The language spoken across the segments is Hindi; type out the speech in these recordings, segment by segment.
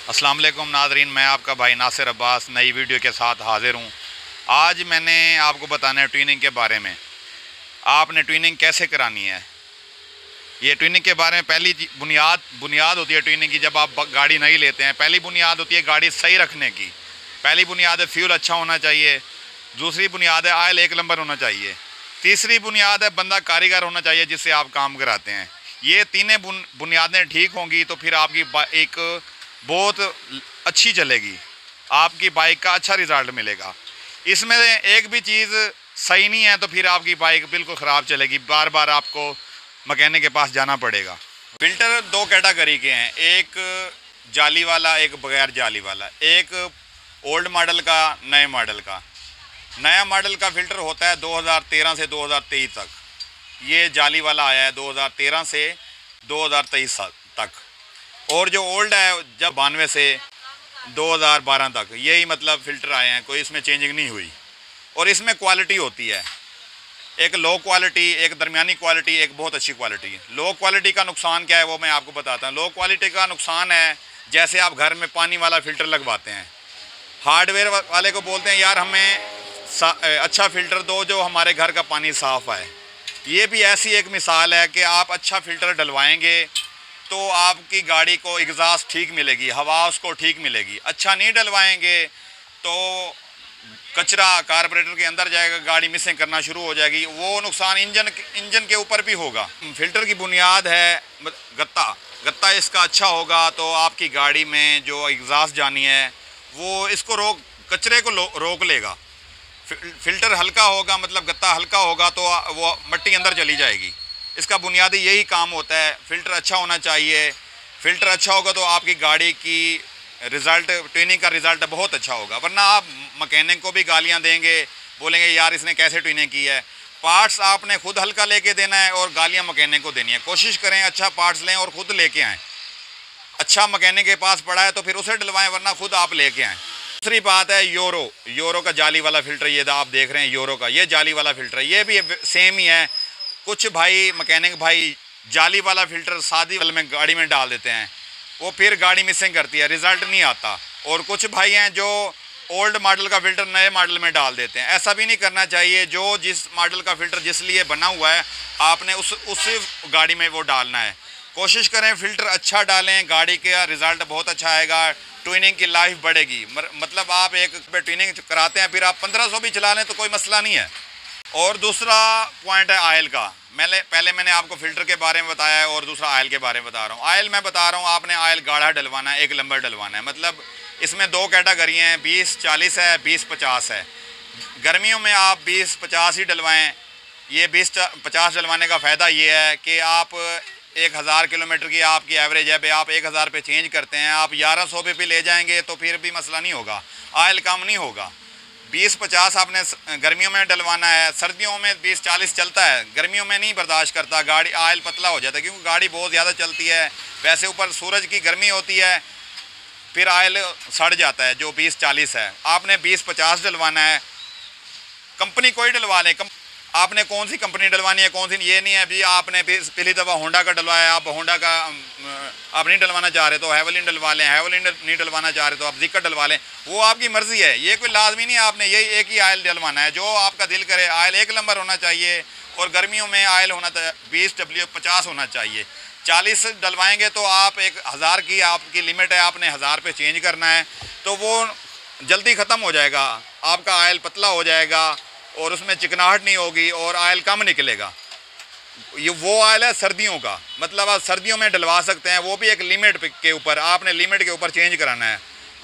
अस्सलाम वालेकुम नाजरीन, मैं आपका भाई नासिर अब्बास नई वीडियो के साथ हाजिर हूँ। आज मैंने आपको बताना है ट्विनिंग के बारे में। आपने ट्विनिंग कैसे करानी है? ये ट्विनिंग के बारे में पहली बुनियाद बुनियाद होती है ट्विनिंग की, जब आप गाड़ी नहीं लेते हैं, पहली बुनियाद होती है गाड़ी सही रखने की। पहली बुनियाद है फ्यूल अच्छा होना चाहिए, दूसरी बुनियाद है आयल एक नंबर होना चाहिए, तीसरी बुनियाद है बंदा कारीगर होना चाहिए जिससे आप काम कराते हैं। ये तीनों बुनियादें ठीक होंगी तो फिर आपकी एक बहुत अच्छी चलेगी। आपकी बाइक का अच्छा रिज़ल्ट मिलेगा। इसमें एक भी चीज़ सही नहीं है तो फिर आपकी बाइक बिल्कुल ख़राब चलेगी। बार बार आपको मकैनिक के पास जाना पड़ेगा। फ़िल्टर दो कैटागरी के हैं। एक जाली वाला, एक बगैर जाली वाला। एक ओल्ड मॉडल का, नए मॉडल का। नया मॉडल का फ़िल्टर होता है 2013 से 2023 तक। ये जाली वाला आया है 2013 से 2023 तक। और जो ओल्ड है, जब बानवे से 2012 तक, यही मतलब फ़िल्टर आए हैं, कोई इसमें चेंजिंग नहीं हुई। और इसमें क्वालिटी होती है। एक लो क्वालिटी एक दरमियानी क्वालिटी एक बहुत अच्छी क्वालिटी लो क्वालिटी का नुकसान क्या है, वो मैं आपको बताता हूँ। लो क्वालिटी का नुकसान है, जैसे आप घर में पानी वाला फ़िल्टर लगवाते हैं। हार्डवेयर वाले को बोलते हैं, यार, हमें अच्छा फ़िल्टर दो जो हमारे घर का पानी साफ़ आए। ये भी ऐसी एक मिसाल है कि आप अच्छा फ़िल्टर डलवाएँगे तो आपकी गाड़ी को एग्ज़ास्ट ठीक मिलेगी, हवा उसको ठीक मिलेगी। अच्छा नहीं डलवाएँगे तो कचरा कार्बोरेटर के अंदर जाएगा, गाड़ी मिसिंग करना शुरू हो जाएगी। वो नुकसान इंजन इंजन के ऊपर भी होगा। फ़िल्टर की बुनियाद है गत्ता। गत्ता इसका अच्छा होगा तो आपकी गाड़ी में जो एग्ज़ास्ट जानी है, वो इसको रोक, कचरे को रोक लेगा। फ़िल्टर हल्का होगा मतलब गत्ता हल्का होगा तो वो मट्टी अंदर चली जाएगी। इसका बुनियादी यही काम होता है, फ़िल्टर अच्छा होना चाहिए। फ़िल्टर अच्छा होगा तो आपकी गाड़ी की रिज़ल्ट ट्रेनिंग का रिज़ल्ट बहुत अच्छा होगा। वरना आप मकैनिक को भी गालियाँ देंगे, बोलेंगे, यार, इसने कैसे ट्रेनिंग की है? पार्ट्स आपने खुद हल्का लेके देना है और गालियाँ मकैनिक को देनी है। कोशिश करें अच्छा पार्ट्स लें और ख़ुद लेके आएँ। अच्छा मकैनिक के पास पड़ा है तो फिर उसे डलवाएँ, वरना खुद आप लेके आएँ। दूसरी बात है यूरो। यूरो का जाली वाला फ़िल्टर, ये था आप देख रहे हैं, यूरो का। ये जाली वाला फ़िल्टर, ये भी सेम ही है। कुछ भाई मकैनिक भाई जाली वाला फ़िल्टर शादी वाले में गाड़ी में डाल देते हैं। वो फिर गाड़ी मिसिंग करती है रिज़ल्ट नहीं आता। और कुछ भाई हैं जो ओल्ड मॉडल का फ़िल्टर नए मॉडल में डाल देते हैं। ऐसा भी नहीं करना चाहिए, जो जिस मॉडल का फ़िल्टर जिस लिए बना हुआ है, आपने उस उस गाड़ी में वो डालना है। कोशिश करें फ़िल्टर अच्छा डालें, गाड़ी का रिज़ल्ट बहुत अच्छा आएगा ट्विनिंग की लाइफ बढ़ेगी। मतलब आप एक ट्विनिंग कराते हैं, फिर आप पंद्रह सौ भी चला लें तो कोई मसला नहीं है। और दूसरा पॉइंट है आयल का। मैंने, पहले मैंने आपको फ़िल्टर के बारे में बताया है और दूसरा आयल के बारे में बता रहा हूँ। आयल मैं बता रहा हूँ, आपने आयल गाढ़ा डलवाना है, एक लंबर डलवाना है। मतलब इसमें दो कैटागरी हैं, बीस चालीस है, बीस पचास है। गर्मियों में आप बीस पचास ही डलवाएँ। ये बीस पचास डलवाने का फ़ायदा ये है कि आप एक हज़ार किलोमीटर की आपकी एवरेज है भाई आप एक हज़ार पे चेंज करते हैं, आप ग्यारह सौ पे भी ले जाएँगे तो फिर भी मसला नहीं होगा। आयल कम नहीं होगा। बीस पचास आपने गर्मियों में डलवाना है, सर्दियों में बीस चालीस चलता है, गर्मियों में नहीं बर्दाश्त करता, गाड़ी आयल पतला हो जाता है, क्योंकि गाड़ी बहुत ज़्यादा चलती है, वैसे ऊपर सूरज की गर्मी होती है, फिर आयल सड़ जाता है, जो बीस चालीस है। आपने बीस पचास डलवाना है, कंपनी कोई डलवा लें आपने कौन सी कंपनी डलवानी है, कौन सी, ये नहीं है, अभी आपने पहली दफ़ा होंडा का डलवाया, आप होंडा का आप नहीं डलवाना चाह रहे तो हैवलिन डलवा लें हैवलिन नहीं डलवाना चाह रहे तो आप ज़िक्र डलवा लें। वो आपकी मर्ज़ी है, ये कोई लाजमी नहीं आपने यही एक ही आयल डलवाना है। जो आपका दिल करे, आयल एक नंबर होना चाहिए और गर्मियों में आयल होना बीस डब्ल्यू पचास होना चाहिए। चालीस डलवाएँगे तो आप एक हज़ार की आपकी लिमिट है, आपने हज़ार पे चेंज करना है तो वो जल्दी ख़त्म हो जाएगा, आपका आयल पतला हो जाएगा और उसमें चिकनाहट नहीं होगी और आयल कम निकलेगा। ये वो आयल है सर्दियों का। मतलब आप सर्दियों में डलवा सकते हैं, वो भी एक लिमिट के ऊपर, आपने लिमिट के ऊपर चेंज कराना है।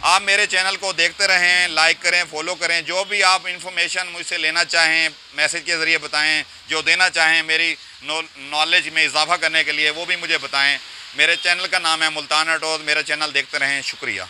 आप मेरे चैनल को देखते रहें लाइक करें फॉलो करें, जो भी आप इन्फॉर्मेशन मुझसे लेना चाहें मैसेज के ज़रिए बताएँ, जो देना चाहें मेरी नॉलेज में इजाफा करने के लिए, वो भी मुझे बताएँ। मेरे चैनल का नाम है मुल्तान अटोज मेरा चैनल देखते रहें, शुक्रिया।